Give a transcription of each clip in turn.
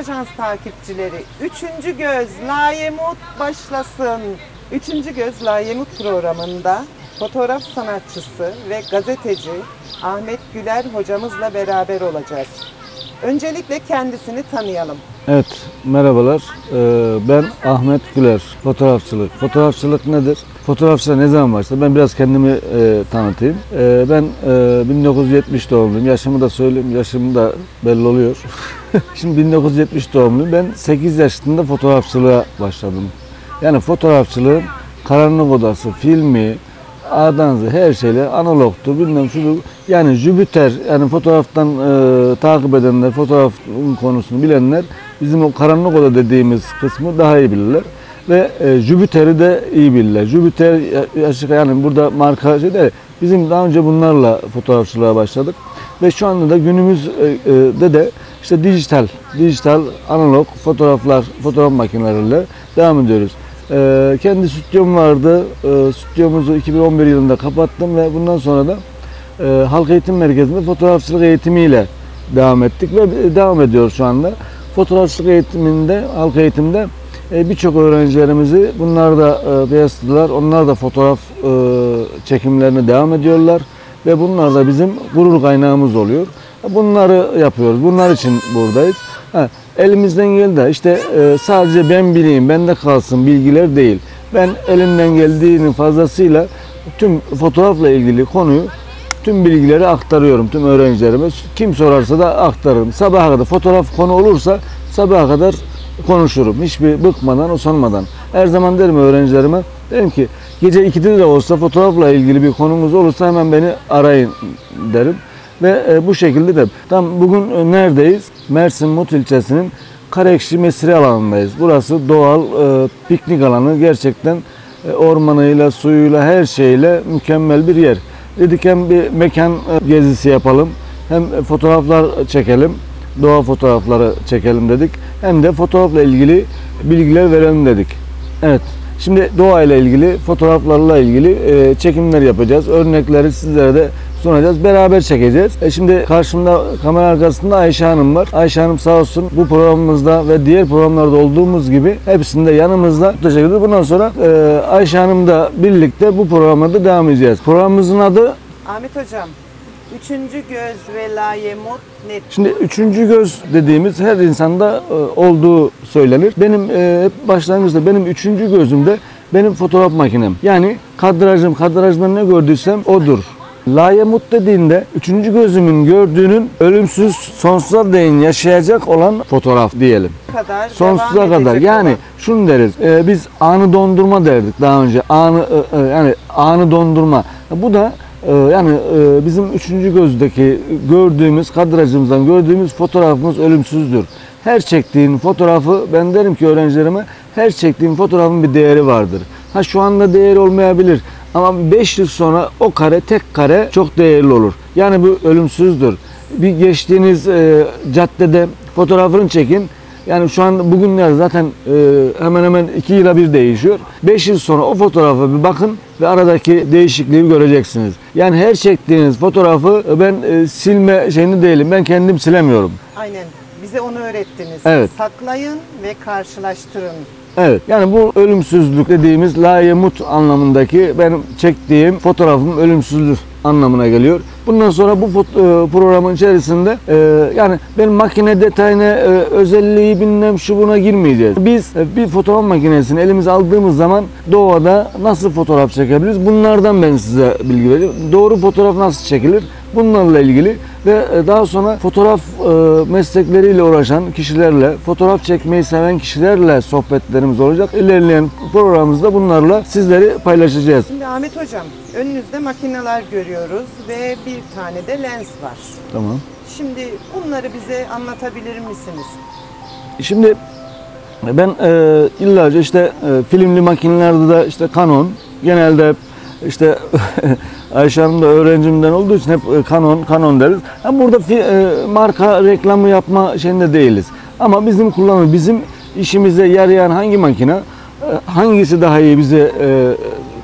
Ajans takipçileri. Üçüncü Göz Layemut başlasın. Üçüncü Göz Layemut programında fotoğraf sanatçısı ve gazeteci Ahmet Güler hocamızla beraber olacağız. Öncelikle kendisini tanıyalım. Evet, merhabalar. Ee, ben Ahmet Güler, fotoğrafçılık. Fotoğrafçılık nedir? Fotoğrafçılık ne zaman başladı? Ben biraz kendimi e, tanıtayım. Ee, ben e, 1970 doğumluyum. Yaşımı da söyleyeyim, yaşım da belli oluyor. Şimdi 1970 doğumluyum. Ben 8 yaşında fotoğrafçılığa başladım. Yani fotoğrafçılığın karanlık odası, filmi, A'dan her şeyle analogtu bilmem şu bu. Yani Jüpiter yani fotoğraftan e, takip edenler fotoğrafın konusunu bilenler bizim o karanlık oda dediğimiz kısmı daha iyi bilirler ve e, Jüpiter'i de iyi bilirler. Jüpiter yani burada marka şey de bizim daha önce bunlarla fotoğrafçılığa başladık ve şu anda da günümüzde de işte dijital, dijital analog fotoğraflar, fotoğraf makineleriyle devam ediyoruz. Ee, kendi stüdyom vardı. Ee, stüdyomuzu 2011 yılında kapattım ve bundan sonra da e, Halk Eğitim Merkezi'nde fotoğrafçılık eğitimiyle devam ettik ve devam ediyoruz şu anda. Fotoğrafçılık eğitiminde, halk eğitimde e, birçok öğrencilerimizi bunlar da e, beyasladılar. Onlar da fotoğraf e, çekimlerine devam ediyorlar ve bunlar da bizim gurur kaynağımız oluyor. Bunları yapıyoruz. Bunlar için buradayız. Ha, elimizden geldi. İşte e, sadece ben bileyim, bende kalsın bilgiler değil. Ben elimden geldiğinin fazlasıyla tüm fotoğrafla ilgili konuyu tüm bilgileri aktarıyorum tüm öğrencilerime. Kim sorarsa da aktarırım. Sabaha kadar fotoğraf konu olursa sabaha kadar konuşurum. Hiçbir bıkmadan, usanmadan. Her zaman derim öğrencilerime, derim ki gece 2'de de olsa fotoğrafla ilgili bir konumuz olursa hemen beni arayın derim. Ve e, bu şekilde de tam bugün e, neredeyiz? Mersin Mut ilçesinin Karekşi Mesire alanındayız. Burası doğal e, piknik alanı. Gerçekten e, ormanıyla, suyuyla, her şeyle mükemmel bir yer. Dedik hem bir mekan e, gezisi yapalım, hem fotoğraflar çekelim, doğa fotoğrafları çekelim dedik. Hem de fotoğrafla ilgili bilgiler verelim dedik. Evet. Şimdi doğayla ilgili, fotoğraflarla ilgili e, çekimler yapacağız. Örnekleri sizlere de sunacağız. Beraber çekeceğiz. E şimdi karşımda kamera arkasında Ayşe Hanım var. Ayşe Hanım sağ olsun bu programımızda ve diğer programlarda olduğumuz gibi hepsinde yanımızda. Teşekkür ederim. Bundan sonra e, Ayşe Hanım'la birlikte bu programda da devam edeceğiz. Programımızın adı Ahmet Hocam, Üçüncü Göz ve Layemut nedir? Şimdi üçüncü göz dediğimiz her insanda e, olduğu söylenir. Benim e, hep başlangıçta benim üçüncü gözümde benim fotoğraf makinem. Yani kadrajım, kadrajda ne gördüysem odur. Layemut dediğinde üçüncü gözümün gördüğünün ölümsüz sonsuza değin yaşayacak olan fotoğraf diyelim. kadar Sonsuza devam kadar. edecek Yani olan. şunu deriz. e, biz anı dondurma derdik daha önce. Anı e, e, yani anı dondurma. Bu da e, yani e, bizim üçüncü gözdeki gördüğümüz kadrajımızdan gördüğümüz fotoğrafımız ölümsüzdür. Her çektiğin fotoğrafı ben derim ki öğrencilerime her çektiğin fotoğrafın bir değeri vardır. Ha şu anda değeri olmayabilir ama 5 yıl sonra o kare tek kare çok değerli olur. Yani bu ölümsüzdür. Bir geçtiğiniz e, caddede fotoğrafını çekin. Yani şu an bugünler zaten e, hemen hemen iki yıla bir değişiyor. 5 yıl sonra o fotoğrafa bir bakın ve aradaki değişikliği göreceksiniz. Yani her çektiğiniz fotoğrafı ben e, silme şeyini değilim. Ben kendim silemiyorum. Aynen. Bize onu öğrettiniz. Evet. Saklayın ve karşılaştırın. Evet. Yani bu ölümsüzlük dediğimiz layemut anlamındaki benim çektiğim fotoğrafım ölümsüzlük anlamına geliyor. Bundan sonra bu e, programın içerisinde e, yani ben makine detayına e, özelliği bilmem şu buna girmeyeceğiz. Biz e, bir fotoğraf makinesini elimize aldığımız zaman doğada nasıl fotoğraf çekebiliriz? Bunlardan ben size bilgi vereceğim. Doğru fotoğraf nasıl çekilir? Bunlarla ilgili ve e, daha sonra fotoğraf e, meslekleriyle uğraşan kişilerle, fotoğraf çekmeyi seven kişilerle sohbetlerimiz olacak. İlerleyen programımızda bunlarla sizleri paylaşacağız. Şimdi Ahmet Hocam, önünüzde makineler görüyoruz ve bir tane de lens var. Tamam. Şimdi bunları bize anlatabilir misiniz? Şimdi ben e, yıllarca işte e, filmli makinelerde de işte Canon genelde işte Ayşe Hanım da öğrencimden olduğu için hep e, Canon, Canon deriz. Ha, burada fi- e, marka reklamı yapma şeyinde değiliz. Ama bizim kullanım, bizim işimize yarayan hangi makine, e, hangisi daha iyi bizi e,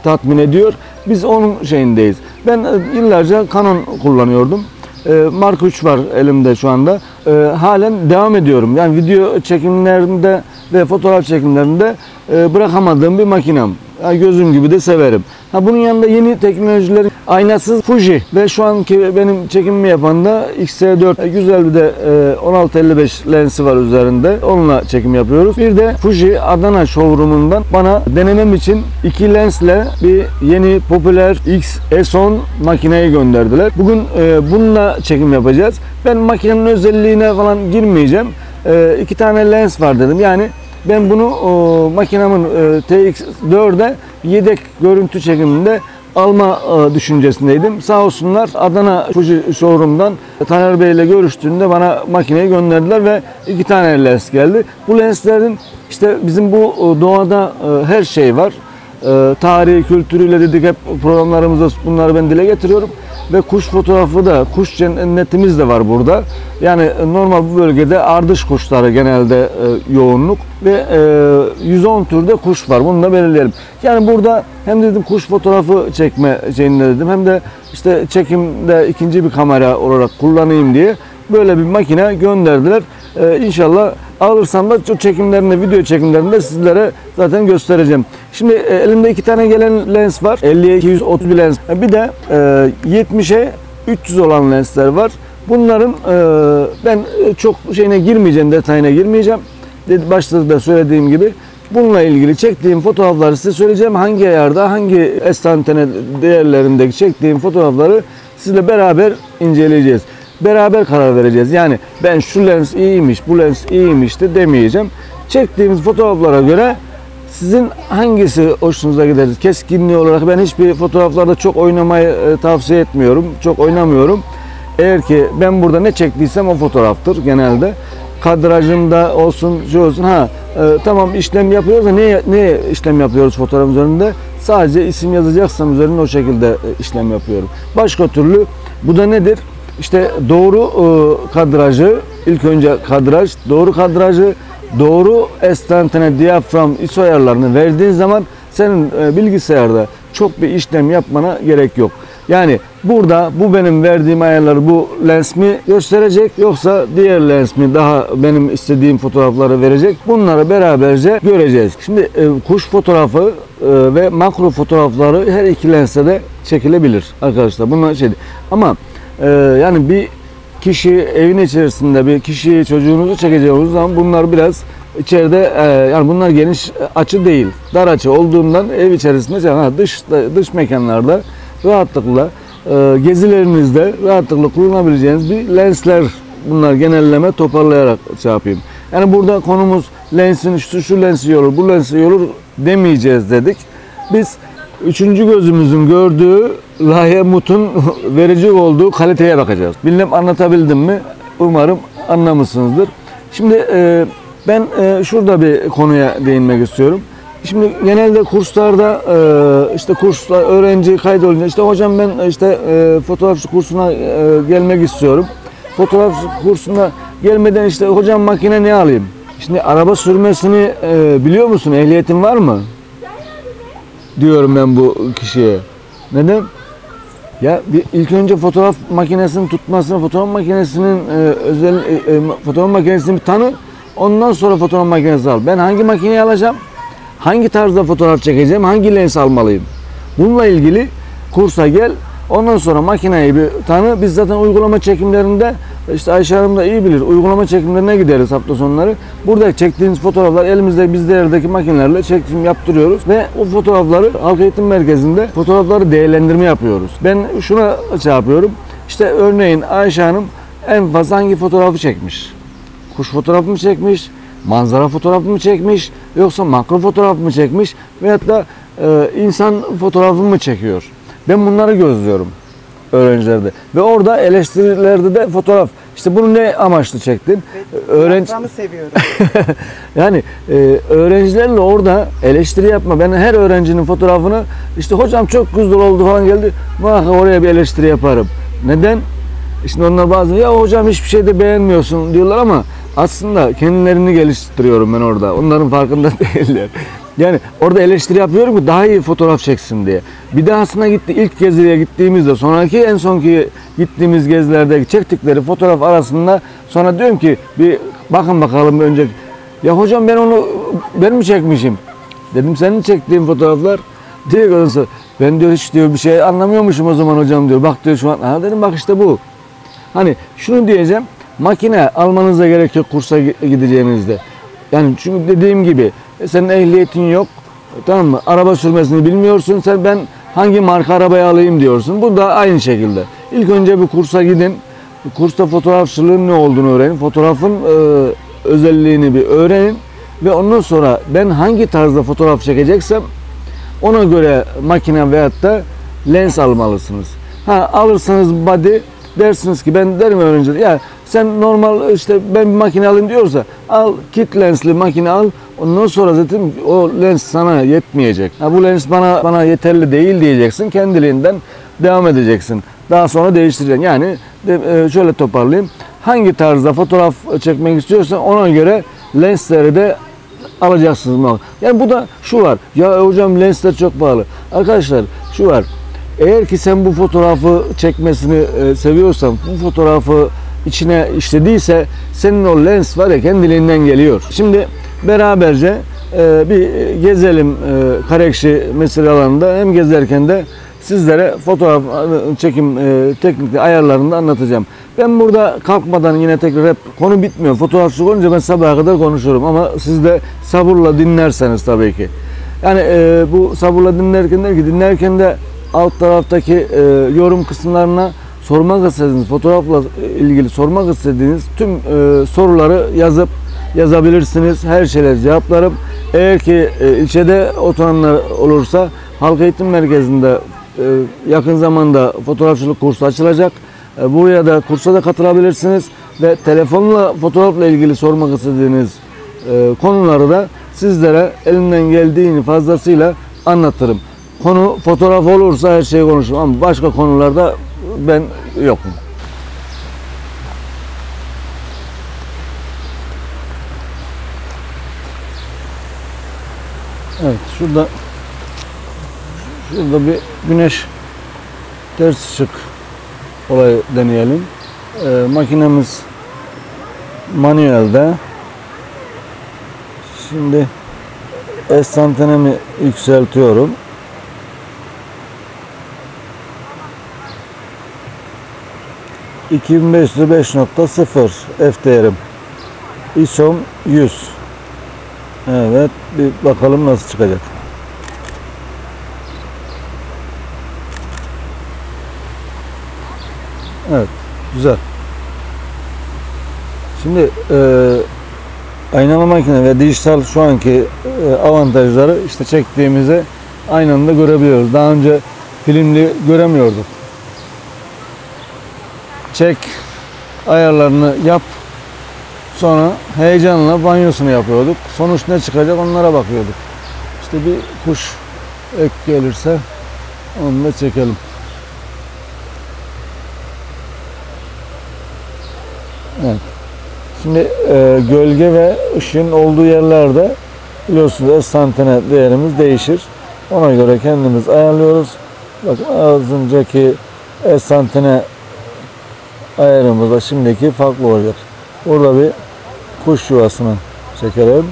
tatmin ediyor, biz onun şeyindeyiz. Ben e, yıllarca Canon kullanıyordum. E, Mark 3 var elimde şu anda. E, halen devam ediyorum. Yani video çekimlerinde ve fotoğraf çekimlerinde e, bırakamadığım bir makinem. Gözüm gibi de severim. Ha bunun yanında yeni teknolojilerin aynasız Fuji ve şu anki benim çekimimi yapan da XT4 E, güzel bir de e, 1655 lensi var üzerinde. Onunla çekim yapıyoruz. Bir de Fuji Adana showroom'undan bana denemem için iki lensle bir yeni popüler X-S10 makineyi gönderdiler. Bugün e, bununla çekim yapacağız. Ben makinenin özelliğine falan girmeyeceğim. E, iki tane lens var dedim. Yani ben bunu o, makinemin e, TX4'e yedek görüntü çekiminde alma e, düşüncesindeydim. Sağ olsunlar Adana Fuji Showroom'dan Taner Bey ile görüştüğünde bana makineyi gönderdiler ve iki tane lens geldi. Bu lenslerin işte bizim bu e, doğada e, her şey var. E, tarihi, kültürüyle dedik hep programlarımızda bunları ben dile getiriyorum. Ve kuş fotoğrafı da, kuş cennetimiz de var burada. Yani normal bu bölgede ardış kuşları genelde e, yoğunluk ve e, 110 türde kuş var. Bunu da belirleyelim. Yani burada hem dedim kuş fotoğrafı çekme şeyinde dedim hem de işte çekimde ikinci bir kamera olarak kullanayım diye böyle bir makine gönderdiler. Ee, inşallah alırsam da o çekimlerinde, video çekimlerinde sizlere zaten göstereceğim. Şimdi e, elimde iki tane gelen lens var. 50'ye 230 bir lens. Bir de e, 70'e 300 olan lensler var. Bunların e, ben e, çok şeyine girmeyeceğim, detayına girmeyeceğim. Başta da söylediğim gibi bununla ilgili çektiğim fotoğrafları size söyleyeceğim. Hangi ayarda, hangi estantane değerlerindeki çektiğim fotoğrafları sizle beraber inceleyeceğiz. Beraber karar vereceğiz. Yani ben şu lens iyiymiş, bu lens iyiymiş de demeyeceğim. Çektiğimiz fotoğraflara göre sizin hangisi hoşunuza gider? Keskinliği olarak ben hiçbir fotoğraflarda çok oynamayı e, tavsiye etmiyorum. Çok oynamıyorum. Eğer ki ben burada ne çektiysem o fotoğraftır genelde. Kadrajımda olsun, şey olsun. Ha e, tamam işlem yapıyoruz da ne, ne işlem yapıyoruz fotoğraf üzerinde? Sadece isim yazacaksam üzerine o şekilde e, işlem yapıyorum. Başka türlü bu da nedir? İşte doğru e, kadrajı, ilk önce kadraj, doğru kadrajı, doğru estantane, diyafram, ISO ayarlarını verdiğin zaman senin e, bilgisayarda çok bir işlem yapmana gerek yok. Yani burada bu benim verdiğim ayarları bu lens mi gösterecek yoksa diğer lens mi daha benim istediğim fotoğrafları verecek? Bunları beraberce göreceğiz. Şimdi e, kuş fotoğrafı e, ve makro fotoğrafları her iki lenste de çekilebilir arkadaşlar. Bunlar şey değil. Ama e, yani bir kişi evin içerisinde bir kişiyi çocuğunuzu çekeceğiniz zaman bunlar biraz içeride e, yani bunlar geniş açı değil. Dar açı olduğundan ev içerisinde ha, dış dış mekanlarda rahatlıkla e, gezilerinizde rahatlıkla kullanabileceğiniz bir lensler bunlar genelleme toparlayarak şey yapayım. Yani burada konumuz lensin şu, şu lensi iyi olur bu lensi iyi olur demeyeceğiz dedik. Biz üçüncü gözümüzün gördüğü Lahiye Mut'un verecek olduğu kaliteye bakacağız. Bilmem anlatabildim mi? Umarım anlamışsınızdır. Şimdi e, ben e, şurada bir konuya değinmek istiyorum. Şimdi genelde kurslarda e, işte kurslar öğrenci kaydolunca işte hocam ben işte e, fotoğrafçı kursuna e, gelmek istiyorum. Fotoğraf kursuna gelmeden işte hocam makine ne alayım? Şimdi araba sürmesini e, biliyor musun? Ehliyetin var mı? Diyorum ben bu kişiye. Neden? Ya bir ilk önce fotoğraf makinesinin tutmasını, fotoğraf makinesinin e, özel e, e, fotoğraf makinesini bir tanı. Ondan sonra fotoğraf makinesi al. Ben hangi makineyi alacağım? Hangi tarzda fotoğraf çekeceğim? Hangi lens almalıyım? Bununla ilgili kursa gel. Ondan sonra makineyi bir tanı. Biz zaten uygulama çekimlerinde işte Ayşe Hanım da iyi bilir. Uygulama çekimlerine gideriz hafta sonları. Burada çektiğimiz fotoğraflar elimizde bizde yerdeki makinelerle çekim yaptırıyoruz ve o fotoğrafları halk eğitim merkezinde fotoğrafları değerlendirme yapıyoruz. Ben şuna şey. İşte örneğin Ayşe Hanım en fazla hangi fotoğrafı çekmiş? Kuş fotoğrafı mı çekmiş? Manzara fotoğrafı mı çekmiş? Yoksa makro fotoğraf mı çekmiş? Veyahut da e, insan fotoğrafı mı çekiyor? Ben bunları gözlüyorum öğrencilerde. Ve orada eleştirilerde de fotoğraf. İşte bunu ne amaçlı çektin? Öğrenci Diyaframı seviyorum. yani e, öğrencilerle orada eleştiri yapma. Ben her öğrencinin fotoğrafını işte hocam çok güzel oldu falan geldi. Muhakkak oraya bir eleştiri yaparım. Neden? Şimdi onlar bazen ya hocam hiçbir şey de beğenmiyorsun diyorlar ama aslında kendilerini geliştiriyorum ben orada. Onların farkında değiller. Yani orada eleştiri yapıyorum ki daha iyi fotoğraf çeksin diye. Bir dahasına gitti ilk geziye gittiğimizde sonraki en sonki gittiğimiz gezilerde çektikleri fotoğraf arasında sonra diyorum ki bir bakın bakalım önce ya hocam ben onu ben mi çekmişim? Dedim senin çektiğin fotoğraflar ki ondan ben diyor hiç diyor bir şey anlamıyormuşum o zaman hocam diyor. Bak diyor şu an. Ha dedim bak işte bu. Hani şunu diyeceğim. Makine almanıza gerek yok kursa gi- gideceğinizde. Yani çünkü dediğim gibi senin ehliyetin yok. Tamam mı? Araba sürmesini bilmiyorsun. Sen ben hangi marka arabayı alayım diyorsun. Bu da aynı şekilde. İlk önce bir kursa gidin. Kursta fotoğrafçılığın ne olduğunu öğrenin. Fotoğrafın e, özelliğini bir öğrenin. Ve ondan sonra ben hangi tarzda fotoğraf çekeceksem ona göre makine veyahut da lens almalısınız. Ha alırsanız body dersiniz ki ben derim öğrenci ya sen normal işte ben bir makine alayım diyorsa al kit lensli makine al ondan sonra zaten o lens sana yetmeyecek. Ha bu lens bana bana yeterli değil diyeceksin kendiliğinden devam edeceksin. Daha sonra değiştireceksin. Yani de- e, şöyle toparlayayım. Hangi tarzda fotoğraf çekmek istiyorsan ona göre lensleri de alacaksınız. Yani bu da şu var. Ya hocam lensler çok pahalı. Arkadaşlar şu var. Eğer ki sen bu fotoğrafı çekmesini e, seviyorsan, bu fotoğrafı içine işlediyse senin o lens var ya kendiliğinden geliyor. Şimdi beraberce e, bir gezelim e, Karekşi mesire alanında hem gezerken de sizlere fotoğraf e, çekim e, teknik ayarlarını da anlatacağım. Ben burada kalkmadan yine tekrar hep konu bitmiyor. Fotoğrafçı olunca ben sabaha kadar konuşurum ama siz de sabırla dinlerseniz tabii ki. Yani e, bu sabırla dinlerken der ki dinlerken de alt taraftaki yorum kısımlarına sormak istediğiniz fotoğrafla ilgili sormak istediğiniz tüm soruları yazıp yazabilirsiniz. Her şeyle cevaplarım. Eğer ki e, ilçede oturanlar olursa halk eğitim merkezinde e, yakın zamanda fotoğrafçılık kursu açılacak. E, buraya da kursa da katılabilirsiniz ve telefonla fotoğrafla ilgili sormak istediğiniz e, konuları da sizlere elimden geldiğini fazlasıyla anlatırım. Konu fotoğraf olursa her şeyi konuşurum ama başka konularda ben yokum. Evet şurada şurada bir güneş ters ışık olayı deneyelim. Ee, makinemiz manuelde. Şimdi S antenimi yükseltiyorum. ...2505.0 FDR'im. ISO'm 100. Evet, bir bakalım nasıl çıkacak. Evet, güzel. Şimdi e, aynalı makine ve dijital şu anki e, avantajları işte çektiğimizi aynı anda görebiliyoruz. Daha önce filmli göremiyorduk. Çek, ayarlarını yap, sonra heyecanla banyosunu yapıyorduk. Sonuç ne çıkacak onlara bakıyorduk. İşte bir kuş ek gelirse onu da çekelim. Evet. Şimdi e, gölge ve ışığın olduğu yerlerde biliyorsunuz S antene değerimiz değişir. Ona göre kendimiz ayarlıyoruz. Bakın az önceki S antene ayarımızda şimdiki farklı olacak. Burada bir kuş yuvasını çekelim.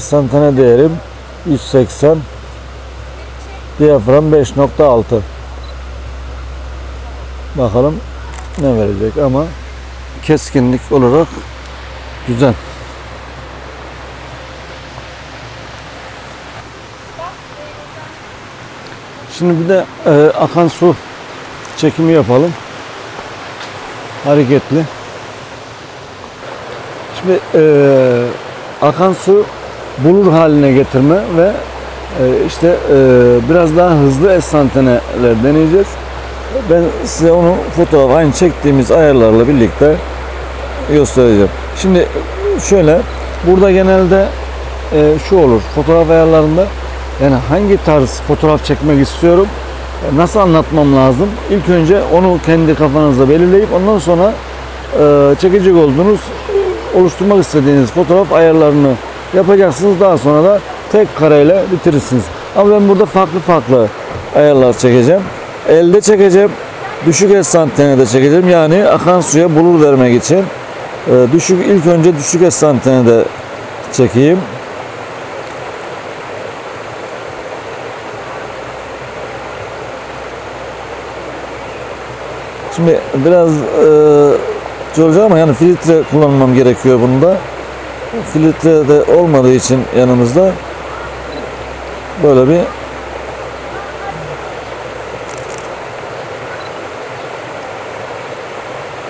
S antene değerim 180 diyafram 5.6 bakalım ne verecek ama keskinlik olarak güzel. Şimdi bir de e, akan su çekimi yapalım. Hareketli. Şimdi e, akan su bulur haline getirme ve e, işte e, biraz daha hızlı esanteneler deneyeceğiz. Ben size onu fotoğraf aynı çektiğimiz ayarlarla birlikte göstereceğim. Şimdi şöyle burada genelde e, şu olur fotoğraf ayarlarında yani hangi tarz fotoğraf çekmek istiyorum nasıl anlatmam lazım İlk önce onu kendi kafanızda belirleyip ondan sonra e, çekecek olduğunuz oluşturmak istediğiniz fotoğraf ayarlarını yapacaksınız. Daha sonra da tek kareyle bitirirsiniz. Ama ben burada farklı farklı ayarlar çekeceğim. Elde çekeceğim. Düşük es santimetrede çekeceğim. Yani akan suya bulur vermek için. Ee, düşük ilk önce düşük es santimetrede çekeyim. Şimdi biraz e, olacak ama yani filtre kullanmam gerekiyor bunda. Filtre de olmadığı için yanımızda böyle bir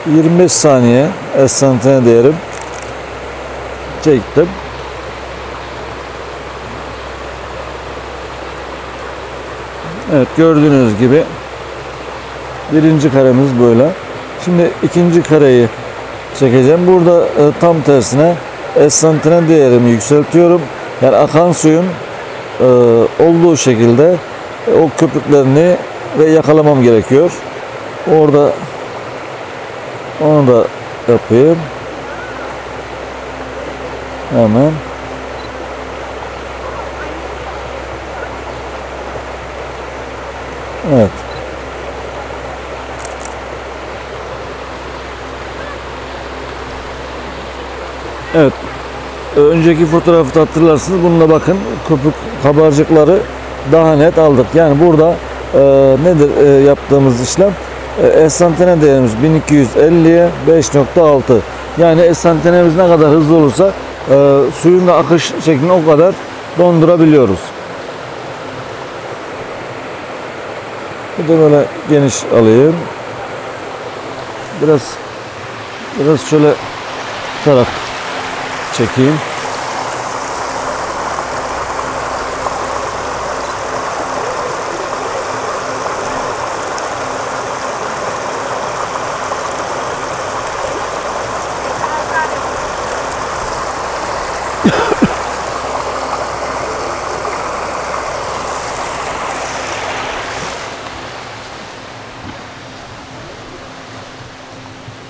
...25 saniye esantene değerim çektim. Evet gördüğünüz gibi birinci karemiz böyle. Şimdi ikinci kareyi çekeceğim. Burada e, tam tersine esantine değerimi yükseltiyorum. Yani akan suyun e, olduğu şekilde e, o köpüklerini ve yakalamam gerekiyor. Orada onu da yapayım. Hemen. Evet. Evet. Önceki fotoğrafta hatırlarsınız. Bununla bakın köpük kabarcıkları daha net aldık. Yani burada e, nedir e, yaptığımız işlem? E, esantene değerimiz 1250'ye 5.6. Yani esantenemiz ne kadar hızlı olursa e, suyun da akış şeklini o kadar dondurabiliyoruz. Bir de böyle geniş alayım. Biraz biraz şöyle tutarak çekeyim.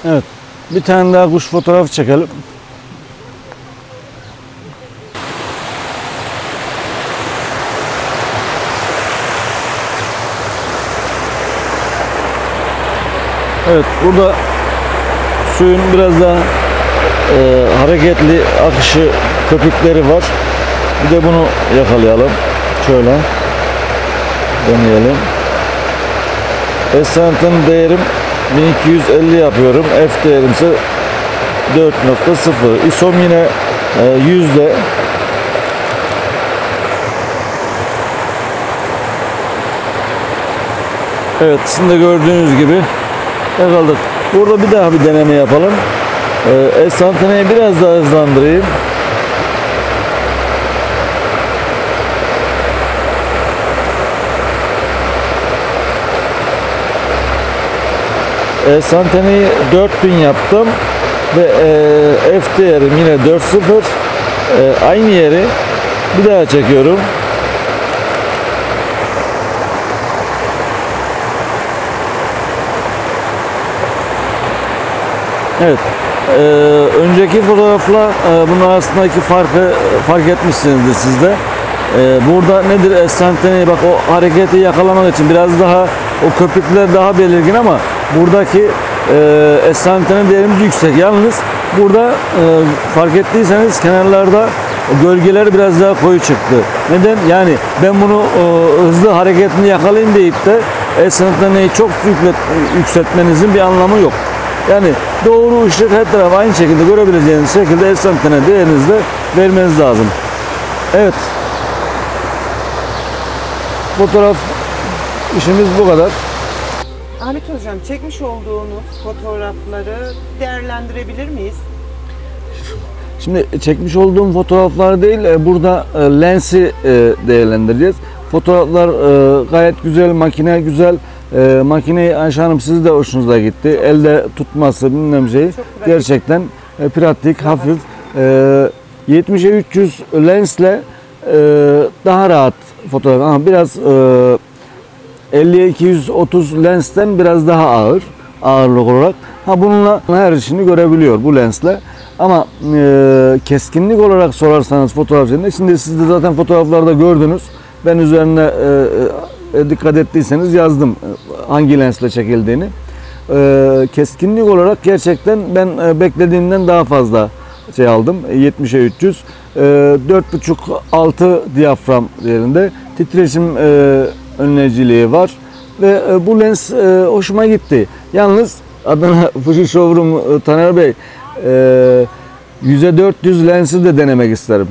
Evet. Bir tane daha kuş fotoğrafı çekelim. Evet burada suyun biraz daha e, hareketli akışı köpükleri var. Bir de bunu yakalayalım. Şöyle deneyelim. Esantın değerim 1250 yapıyorum. F değerim ise 4.0. ISOM yine e, yüzde. Evet sizin de gördüğünüz gibi yakaladık. Burada bir daha bir deneme yapalım. Ee, esantineyi biraz daha hızlandırayım. E, santeneyi 4000 yaptım ve e, F değerim yine 4.0 e, aynı yeri bir daha çekiyorum. Evet. Ee, önceki fotoğrafla e, bunun arasındaki farkı fark etmişsinizdir siz de. Ee, burada nedir esanteneyi bak o hareketi yakalamak için biraz daha o köpükler daha belirgin ama buradaki e, esantene değerimiz yüksek. Yalnız burada e, fark ettiyseniz kenarlarda gölgeler biraz daha koyu çıktı. Neden? Yani ben bunu e, hızlı hareketini yakalayayım deyip de esanteneyi çok yüklet, yükseltmenizin bir anlamı yok. Yani doğru ışık her taraf aynı şekilde görebileceğiniz şekilde esantene değerinizde vermeniz lazım. Evet. Fotoğraf işimiz bu kadar. Ahmet Hocam çekmiş olduğunuz fotoğrafları değerlendirebilir miyiz? Şimdi çekmiş olduğum fotoğraflar değil, e, burada e, lensi e, değerlendireceğiz. Fotoğraflar gayet güzel, makine güzel. E, makineyi Ayşe Hanım siz de hoşunuza gitti. Elde tutması bilmem şey. Çok. Gerçekten e, pratik, hafif. E, 70'e 300 lensle e, daha rahat fotoğraf. Ama biraz e, 50'ye 230 lensten biraz daha ağır ağırlık olarak. Ha bununla her işini görebiliyor bu lensle. Ama e, keskinlik olarak sorarsanız fotoğraf üzerinde, şimdi siz de zaten fotoğraflarda gördünüz. Ben üzerine e, e, dikkat ettiyseniz yazdım e, hangi lensle çekildiğini. E, keskinlik olarak gerçekten ben e, beklediğimden daha fazla şey aldım. E, 70'e 300. E, 4.5-6 diyafram değerinde titreşim e, önleyiciliği var. Ve e, bu lens e, hoşuma gitti. Yalnız Adana Fuji Showroom e, Taner Bey e, 100'e 400 lensi de denemek isterim.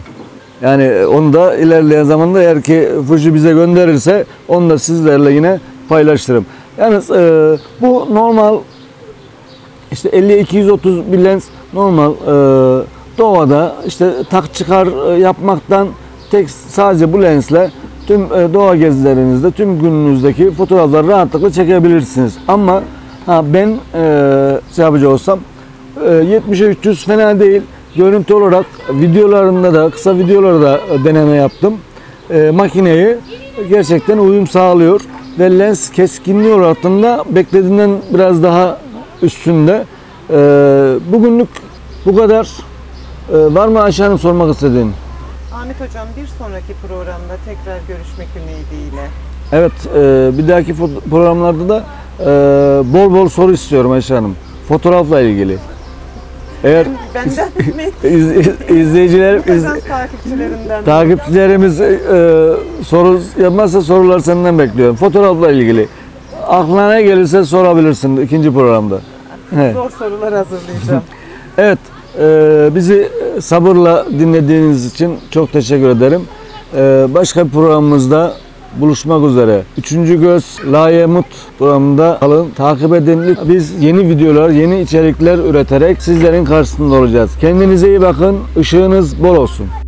Yani e, onu da ilerleyen zamanda eğer ki Fuji bize gönderirse onu da sizlerle yine paylaştırırım. Yalnız e, bu normal işte 50-230 bir lens normal e, doğada işte tak çıkar e, yapmaktan tek sadece bu lensle tüm e, doğa gezilerinizde tüm gününüzdeki fotoğrafları rahatlıkla çekebilirsiniz. Ama ha ben e, yapacak olsam e, 70'e 300 fena değil. Görüntü olarak videolarında da kısa videolarda e, deneme yaptım. E, makineyi gerçekten uyum sağlıyor ve lens keskinliği olarak da beklediğimden biraz daha üstünde. E, bugünlük bu kadar. E, var mı Ayşe Hanım sormak istediğin? Ahmet Hocam bir sonraki programda tekrar görüşmek ümidiyle. Evet, e, bir dahaki programlarda da e, bol bol soru istiyorum Ayşe Hanım. Fotoğrafla ilgili. Eğer Benden mi? iz, iz- izleyiciler, iz- takipçilerinden. takipçilerimiz e, soru yapmazsa sorular senden bekliyorum. Fotoğrafla ilgili. Aklına ne gelirse sorabilirsin ikinci programda. Zor sorular hazırlayacağım. Evet, e, bizi sabırla dinlediğiniz için çok teşekkür ederim. E, başka bir programımızda buluşmak üzere. Üçüncü Göz Layemut programında kalın, takip edin. Biz yeni videolar, yeni içerikler üreterek sizlerin karşısında olacağız. Kendinize iyi bakın, ışığınız bol olsun.